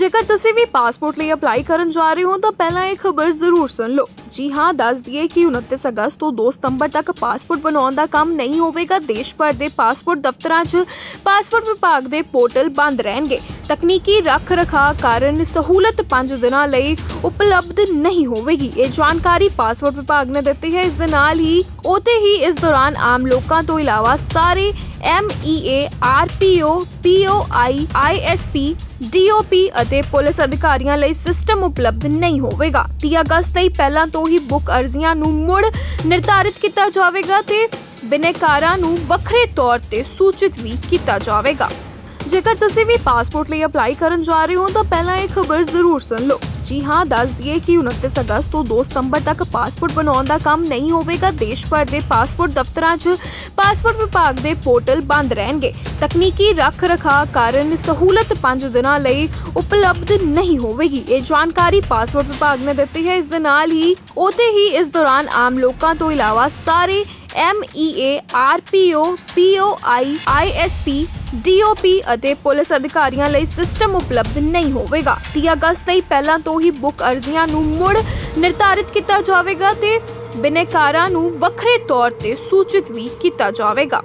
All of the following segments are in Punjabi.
ਜੇਕਰ ਤੁਸੀਂ ਵੀ ਪਾਸਪੋਰਟ ਲਈ ਅਪਲਾਈ ਕਰਨ ਜਾ ਰਹੇ ਹੋ, ਤਾਂ ਪਹਿਲਾਂ ਇਹ ਖਬਰ ਜ਼ਰੂਰ ਸੁਣ ਲਓ। ਜੀ ਹਾਂ, ਦੱਸ ਦਈਏ ਕਿ 29 ਅਗਸਤ ਤੋਂ 2 ਸਤੰਬਰ ਤੱਕ ਪਾਸਪੋਰਟ ਬਣਾਉਣ ਦਾ ਕੰਮ ਨਹੀਂ ਹੋਵੇਗਾ। ਦੇਸ਼ ਭਰ ਦੇ ਪਾਸਪੋਰਟ ਦਫ਼ਤਰਾਂ 'ਚ ਪਾਸਪੋਰਟ ਵਿਭਾਗ ਦੇ ਪੋਰਟਲ ਬੰਦ ਰਹਿਣਗੇ। ਤਕਨੀਕੀ ਰੱਖ ਰਖਾਅ ਕਾਰਨ ਸਹੂਲਤ 5 ਦਿਨਾਂ ਲਈ ਉਪਲਬਧ ਨਹੀਂ ਹੋਵੇਗੀ। ਇਹ ਜਾਣਕਾਰੀ ਪਾਸਪੋਰਟ ਵਿਭਾਗ ਨੇ ਦਿੱਤੀ ਹੈ। ਇਸ ਦੇ ਨਾਲ ਹੀ ਉਤੇ ਹੀ ਇਸ ਦੌਰਾਨ ਆਮ ਲੋਕਾਂ ਤੋਂ ਇਲਾਵਾ ਸਾਰੇ MEA RPO POI ISP DOP ਅਤੇ ਪੁਲਿਸ ਅਧਿਕਾਰੀਆਂ ਲਈ ਸਿਸਟਮ ਉਪਲਬਧ ਨਹੀਂ ਹੋਵੇਗਾ। 30 ਅਗਸਤ ਲਈ ਪਹਿਲਾਂ ਤੋਂ ਹੀ ਬੁੱਕ ਅਰਜ਼ੀਆਂ ਨੂੰ ਮੁੜ ਨਿਰਧਾਰਿਤ ਕੀਤਾ ਜਾਵੇਗਾ ਤੇ ਬਿਨੇਕਾਰਾਂ ਨੂੰ ਵੱਖਰੇ ਤੌਰ ਤੇ ਸੂਚਿਤ ਵੀ ਕੀਤਾ ਜਾਵੇਗਾ। ਜੇਕਰ ਤੁਸੀਂ ਵੀ ਪਾਸਪੋਰਟ ਲਈ ਅਪਲਾਈ ਕਰਨ ਜਾ ਰਹੇ ਹੋ, ਤਾਂ ਪਹਿਲਾਂ ਇਹ ਖਬਰ ਜ਼ਰੂਰ ਸੁਣ ਲਓ। ਜੀ ਹਾਂ, ਦੱਸ ਦਈਏ ਕਿ 29 ਅਗਸਤ ਤੋਂ 2 ਸਤੰਬਰ ਤੱਕ ਪਾਸਪੋਰਟ ਬਣਾਉਣ ਦਾ ਕੰਮ ਨਹੀਂ ਹੋਵੇਗਾ। ਦੇਸ਼ ਭਰ ਦੇ ਪਾਸਪੋਰਟ ਦਫ਼ਤਰਾਂ 'ਚ ਪਾਸਪੋਰਟ ਵਿਭਾਗ ਦੇ ਪੋਰਟਲ ਬੰਦ ਰਹਿਣਗੇ। ਤਕਨੀਕੀ ਰੱਖ ਰਖਾਅ ਕਾਰਨ ਸਹੂਲਤ 5 ਦਿਨਾਂ ਲਈ ਉਪਲਬਧ ਨਹੀਂ ਹੋਵੇਗੀ। ਇਹ ਜਾਣਕਾਰੀ ਪਾਸਪੋਰਟ ਵਿਭਾਗ ਨੇ ਦਿੱਤੀ ਹੈ। ਇਸ ਦੇ ਨਾਲ ਹੀ ਉਤੇ ਹੀ ਇਸ ਦੌਰਾਨ ਆਮ ਲੋਕਾਂ ਤੋਂ ਇਲਾਵਾ ਸਾਰੇ MEA RPO POI ISP DOP ਅਤੇ ਪੁਲਿਸ ਅਧਿਕਾਰੀਆਂ ਲਈ ਸਿਸਟਮ ਉਪਲਬਧ ਨਹੀਂ ਹੋਵੇਗਾ। 30 ਅਗਸਤ ਲਈ ਪਹਿਲਾਂ ਤੋਂ ਹੀ ਬੁੱਕ ਅਰਜ਼ੀਆਂ ਨੂੰ ਮੁੜ ਨਿਰਧਾਰਿਤ ਕੀਤਾ ਜਾਵੇਗਾ ਤੇ ਬਿਨੇਕਾਰਾਂ ਨੂੰ ਵੱਖਰੇ ਤੌਰ ਤੇ ਸੂਚਿਤ ਵੀ ਕੀਤਾ ਜਾਵੇਗਾ।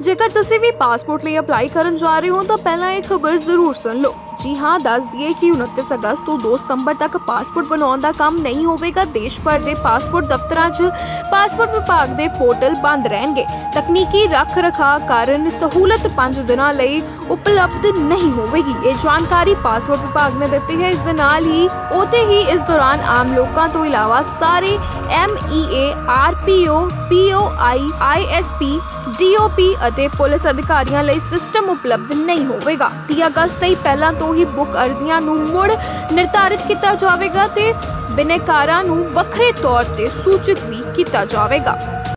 ਜੇਕਰ ਤੁਸੀਂ ਵੀ ਪਾਸਪੋਰਟ ਲਈ ਅਪਲਾਈ ਕਰਨ ਜਾ ਰਹੇ ਹੋ ਤਾਂ ਪਹਿਲਾਂ ਇਹ ਖਬਰ ਜ਼ਰੂਰ ਸੁਣ ਲਓ। ਜੀ ਹਾਂ, ਦੱਸ ਦਈਏ ਕਿ 29 ਅਗਸਤ ਤੋਂ 2 ਸਤੰਬਰ ਤੱਕ ਪਾਸਪੋਰਟ ਬਣਾਉਣ ਦਾ ਕੰਮ ਨਹੀਂ ਹੋਵੇਗਾ। ਦੇਸ਼ ਭਰ ਦੇ ਪਾਸਪੋਰਟ ਦਫ਼ਤਰਾਂ 'ਚ ਪਾਸਪੋਰਟ ਵਿਭਾਗ ਦੇ ਪੋਰਟਲ ਬੰਦ ਰਹਿਣਗੇ। ਤਕਨੀਕੀ ਰੱਖ ਰਖਾਅ ਕਾਰਨ ਸਹੂਲਤ 5 ਦਿਨਾਂ ਲਈ ਉਪਲਬਧ ਨਹੀਂ ਹੋਵੇਗੀ। ਇਹ ਜਾਣਕਾਰੀ ਪਾਸਪੋਰਟ ਵਿਭਾਗ ਨੇ ਦਿੱਤੀ ਹੈ। ਇਸ ਦੇ ਨਾਲ ਹੀ ਉਤੇ ਹੀ ਇਸ ਦੌਰਾਨ ਆਮ ਲੋਕਾਂ ਤੋਂ ਇਲਾਵਾ ਸਾਰੇ MEA RPO POI ISP DOP ਅਤੇ ਪੁਲਿਸ ਅਧਿਕਾਰੀਆਂ ਲਈ ਸਿਸਟਮ ਉਪਲਬਧ ਨਹੀਂ ਹੋਵੇਗਾ। 30 ਅਗਸਤ ਤੋਂ ਪਹਿਲਾਂ ਤੋਂ ਹੀ ਬੁੱਕ ਅਰਜ਼ੀਆਂ ਨੂੰ ਮੁੜ ਨਿਰਧਾਰਿਤ ਕੀਤਾ ਜਾਵੇਗਾ ਤੇ ਬਿਨੇਕਾਰਾਂ ਨੂੰ ਵੱਖਰੇ ਤੌਰ ਤੇ ਸੂਚਿਤ ਵੀ ਕੀਤਾ ਜਾਵੇਗਾ।